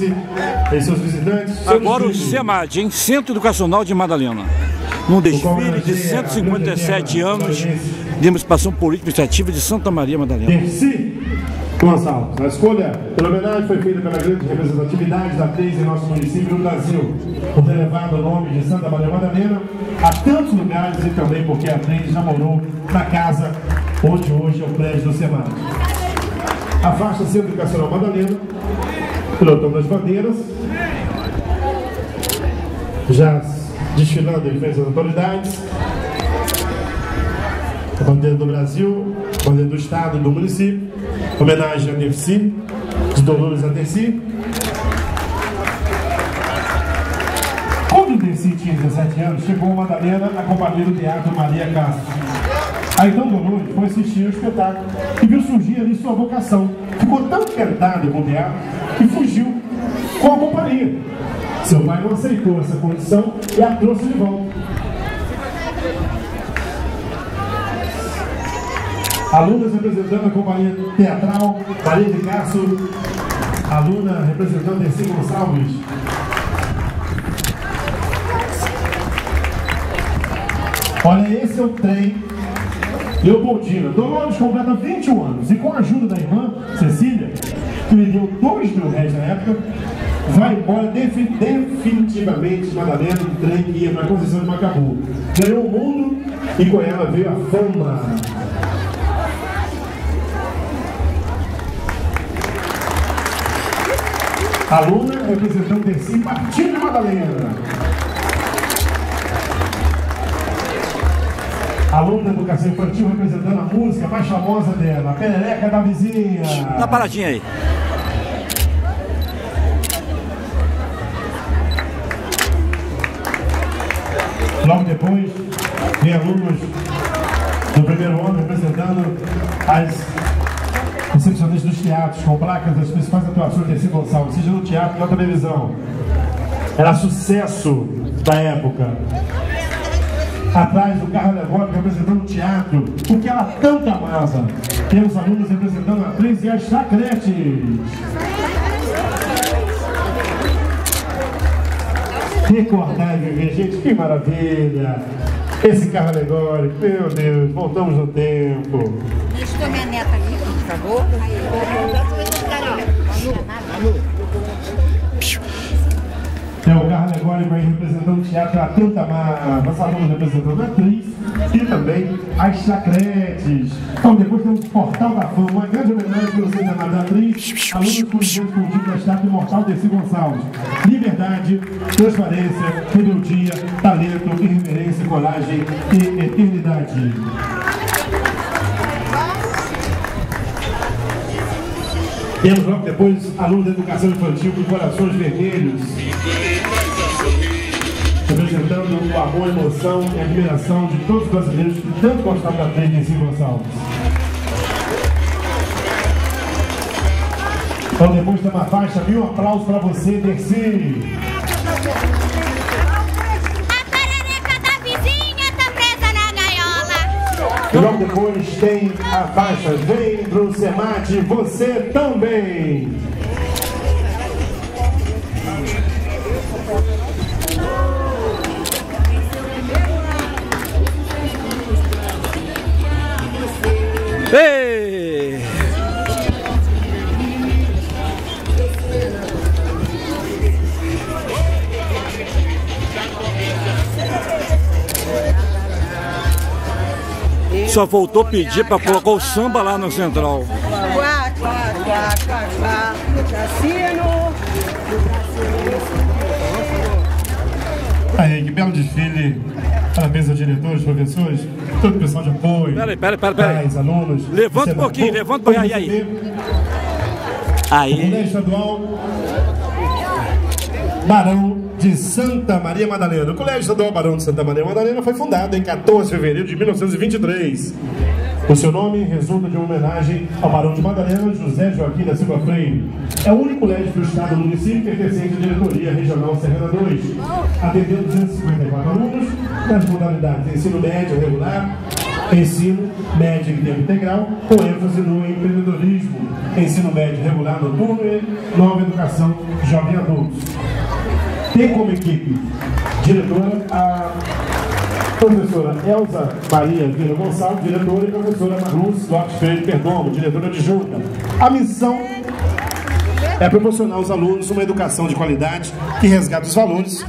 e seus visitantes. Agora o CEMAD, em Centro Educacional de Madalena. Num desfile de 157 anos de emancipação política administrativa de Santa Maria Madalena. Dercy Gonçalves. A escolha pela homenagem foi feita pela grande representatividade da atriz em nosso município no Brasil, por ter levado o nome de Santa Maria Madalena a tantos lugares e também porque a atriz já morou na casa onde hoje é o prédio do SEMAD. A faixa Centro Educacional Madalena, pilotão das bandeiras, já desfilando em frente às autoridades, a bandeira do Brasil, a bandeira do Estado e do município, homenagem a Dercy, de Dolores a Dercy. Quando Dercy tinha 17 anos, chegou a Madalena a companhia do Teatro Maria Castro. A então Dolores foi assistir o espetáculo e viu surgir ali sua vocação. Ficou tão encantada com o teatro que fugiu com a companhia. Seu pai não aceitou essa condição e a trouxe de volta. Alunas representando a companhia teatral, Maria de Castro, aluna representando Dercy Gonçalves. Olha, esse é o trem Leopoldina. Dolores completa 21 anos e com a ajuda da irmã, Cecília, que lhe deu 2 mil reais na época, vai embora definitivamente de Madalena, do trem que ia para a Conceição de Macabu. Ganhou o mundo e com ela veio a fama. Aluna representando Dercy de Madalena. Aluna da Educação Infantil representando a música mais famosa dela, a Perereca da Vizinha. Dá paradinha aí. As recepcionistas dos teatros, com placas das principais atuações de Dercy Gonçalves, seja no teatro ou na televisão. Era sucesso da época. Atrás do carro alegórico representando o teatro, o que ela tanto amava. Temos alunos representando a atriz e as chacretes. Recordar e viver, gente, que maravilha! Esse carro alegórico, meu Deus, voltamos no tempo. Deixa eu minha neta ali, por favor. É o carro alegórico aí representando o teatro a tanta amar, nossa aluna representando a atriz e também as chacretes. Então depois tem o Portal da Fama, uma grande homenagem pelo centenário da atriz, aluna com escondido da estátua imortal Dercy Gonçalves. Liberdade, transparência, rebeldia, talento, irreverência, coragem e eternidade. Temos logo depois aluno da educação infantil com corações vermelhos. Representando o amor, a emoção e a admiração de todos os brasileiros que tanto gostavam da atriz Dercy Gonçalves. Então depois de uma faixa, mil aplausos para você, Dercy. A perereca da vizinha tá presa na gaiola. E logo depois tem a faixa Vem pro Semate, você também. Só voltou pedir para colocar o samba lá no central. Aí, que belo desfile. Parabéns aos diretores, professores, todo o pessoal de apoio. Peraí, peraí, peraí, peraí. pais, alunos. Levanta um pouquinho, Senador. levanta um pouquinho, aí, aí. Aí. Mulher Estadual Barão de Santa Maria Madalena. O Colégio Estadual Barão de Santa Maria Madalena foi fundado em 14 de fevereiro de 1923. O seu nome resulta de uma homenagem ao Barão de Madalena, José Joaquim da Silva Freire. É o único colégio do estado do município pertencente à diretoria regional Serrana 2, atendendo 254 alunos nas modalidades de ensino médio regular, ensino médio em tempo integral, com ênfase no empreendedorismo, ensino médio regular noturno e nova educação jovem adultos. Tem como equipe diretora a professora Elza Maria Vila Gonçalves, diretora, e professora Marluz Lopes Freire Perdomo, diretora adjunta. A missão é proporcionar aos alunos uma educação de qualidade que resgata os valores